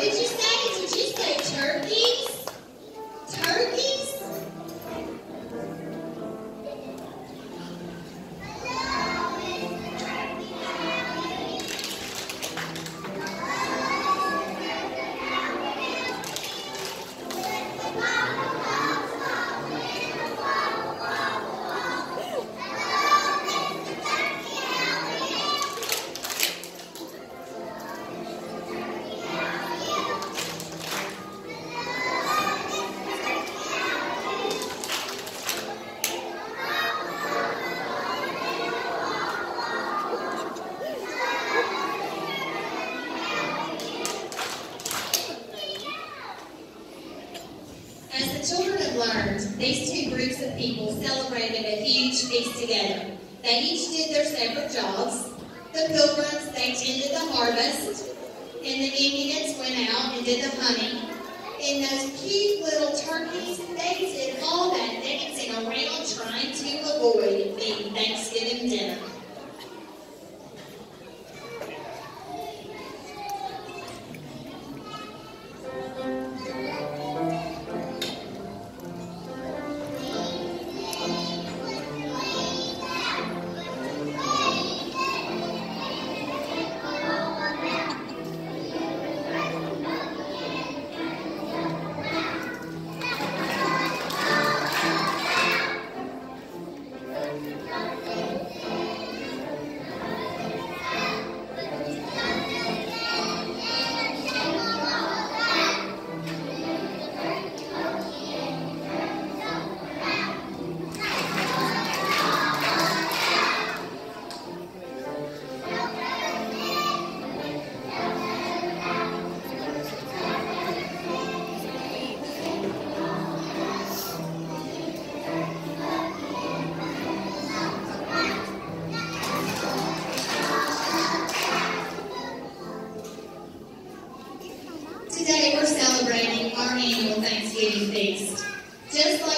did you. learned, these two groups of people celebrated a huge feast together. They each did their separate jobs. The pilgrims, they tended the harvest, and the Indians went out and did the hunting. And those cute little turkeys, they did all that dancing around trying to avoid the Thanksgiving dinner. Today we're celebrating our annual Thanksgiving feast. Just like